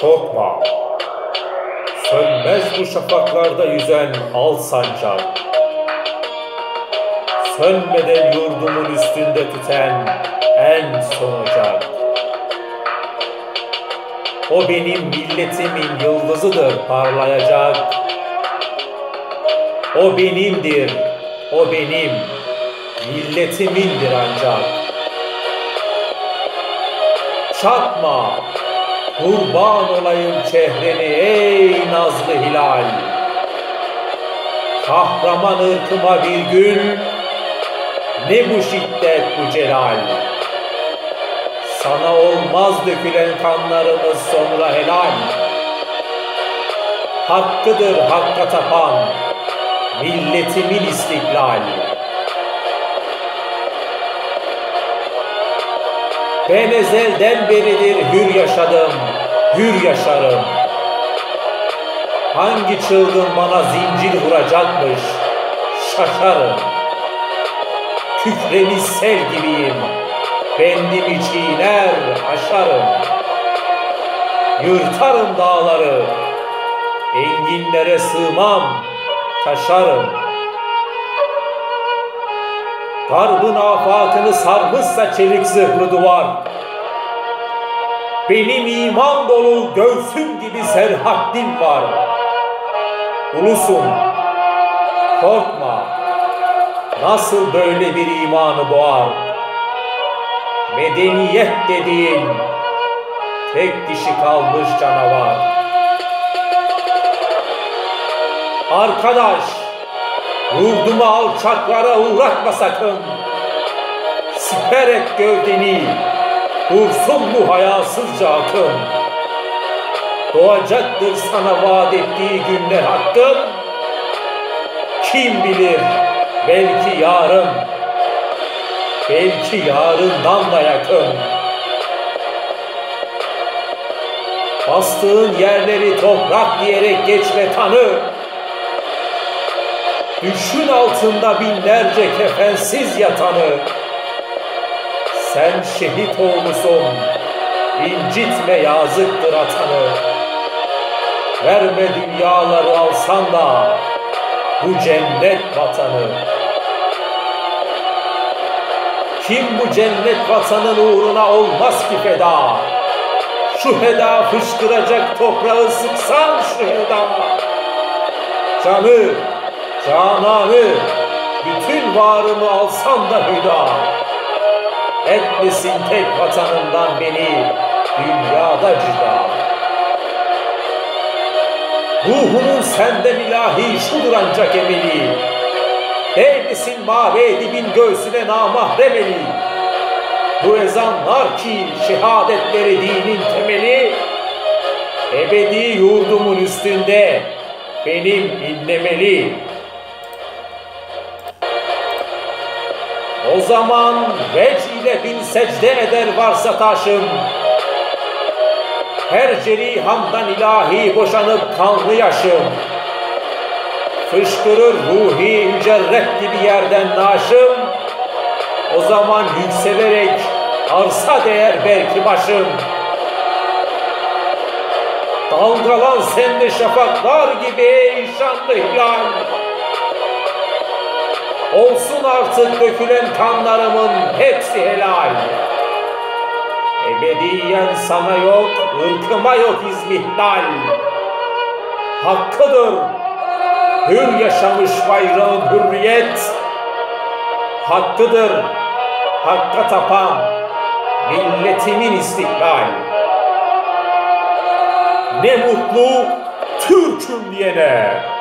Korkma. Sönmez bu şafaklarda yüzen al sancak. Sönmeden yurdumun üstünde tüten en son ocak. O benim milletimin yıldızıdır parlayacak. O benimdir, o benim, milletimindir ancak. Çatma, kurban olayım çehreni ey nazlı hilal. Kahraman ırkıma bir gün, ne bu şiddet bu celal. Sana olmaz dökülen kanlarımız sonra helal. Hakkıdır hakka tapan, milletimin istiklal. Ben ezelden beridir hür yaşadım, hür yaşarım. Hangi çılgın bana zincir vuracakmış, şaşarım. Kükremiş sel gibiyim, bendimi çiğner, aşarım. Yırtarım dağları, enginlere sığmam, taşarım. Garbın afakını sarmışsa çelik zırhlı duvar. Benim iman dolu göğsüm gibi serhattin var. Ulusum, korkma. Nasıl böyle bir imanı boğar? Medeniyet dediğin tek dişi kalmış canavar. Arkadaş, Yurdumu alçaklara uğratma sakın. Siper et gövdeni, dursun bu hayasızca akım. Doğacaktır sana vaat ettiği günler hakkın. Kim bilir, belki yarın, belki yarından da yakın. Bastığın yerleri toprak diyerek geçme tanı. Düşün altında binlerce kefensiz yatanı. Sen şehit oğlusun, incitme yazıktır atanı. Verme dünyaları alsan da bu cennet vatanı. Kim bu cennet vatanın uğruna olmaz ki feda? Şu heda fışkıracak toprağı sıksan şu heda. Canı Cananı, bütün varımı alsam da hüda. Etmesin tek vatanından beni dünyada cüda. Ruhumun senden ilahi şudur ancak emeli. Değmesin mavi edibin göğsüne namahremeli. Bu ezanlar ki şehadetleri dinin temeli, ebedi yurdumun üstünde benim inlemeli. O zaman veç ile bin secde eder varsa taşım. Her cerihamdan ilahi boşanıp kanlı yaşım. Fışkırır ruhi mücerret gibi yerden naşım. O zaman yükselerek arsa değer belki başım. Dalgalan sende şafaklar gibi ey şanlı hilal. Olsun artık dökülen kanlarımın hepsi helal. Ebediyen sana yok, ırkıma yok izmihlal. Hakkıdır, hür yaşamış bayrağın hürriyet. Hakkıdır, hakka tapan milletimin istiklal. Ne mutlu Türk'üm diyene.